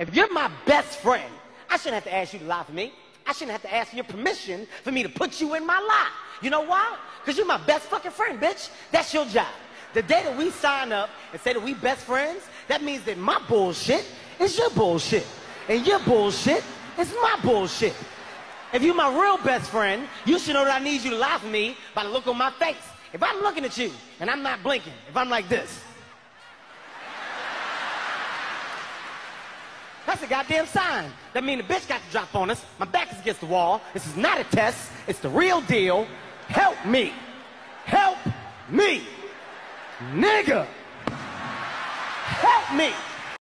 If you're my best friend, I shouldn't have to ask you to lie for me. I shouldn't have to ask your permission for me to put you in my life. You know why? Because you're my best fucking friend, bitch. That's your job. The day that we sign up and say that we best friends, that means that my bullshit is your bullshit. And your bullshit is my bullshit. If you're my real best friend, you should know that I need you to lie for me by the look on my face. If I'm looking at you and I'm not blinking, if I'm like this, that's a goddamn sign. That means the bitch got to drop on us. My back is against the wall. This is not a test. It's the real deal. Help me. Help me. Nigga. Help me.